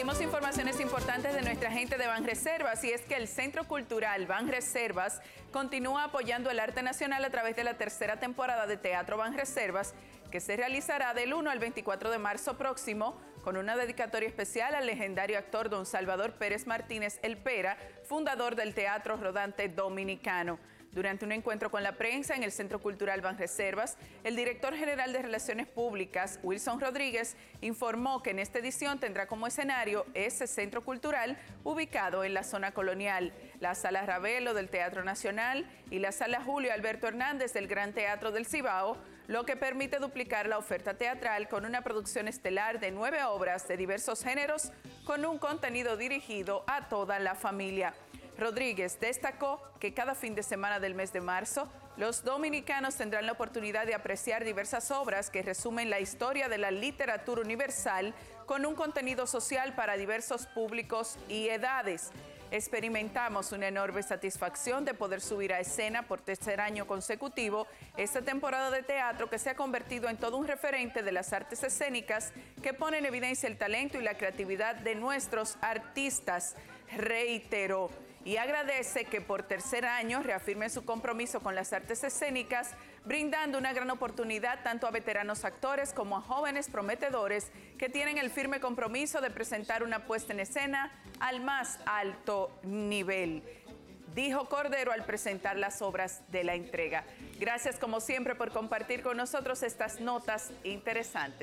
compartimos informaciones importantes de nuestra gente de Banreservas y es que el Centro Cultural Banreservas continúa apoyando el arte nacional a través de la tercera temporada de Teatro Banreservas que se realizará del 1 al 24 de marzo próximo con una dedicatoria especial al legendario actor don Salvador Pérez Martínez El Pera, fundador del Teatro Rodante Dominicano. Durante un encuentro con la prensa en el Centro Cultural Banreservas, el director general de Relaciones Públicas, Wilson Rodríguez, informó que en esta edición tendrá como escenario ese centro cultural ubicado en la zona colonial, la Sala Ravelo del Teatro Nacional y la Sala Julio Alberto Hernández del Gran Teatro del Cibao, lo que permite duplicar la oferta teatral con una producción estelar de nueve obras de diversos géneros con un contenido dirigido a toda la familia. Rodríguez destacó que cada fin de semana del mes de marzo, los dominicanos tendrán la oportunidad de apreciar diversas obras que resumen la historia de la literatura universal con un contenido social para diversos públicos y edades. Experimentamos una enorme satisfacción de poder subir a escena por tercer año consecutivo esta temporada de teatro que se ha convertido en todo un referente de las artes escénicas que pone en evidencia el talento y la creatividad de nuestros artistas, reiteró y agradece que por tercer año reafirme su compromiso con las artes escénicas, brindando una gran oportunidad tanto a veteranos actores como a jóvenes prometedores que tienen el firme compromiso de presentar una puesta en escena al más alto nivel dijo Cordero al presentar las obras de la entrega. Gracias como siempre por compartir con nosotros estas notas interesantes.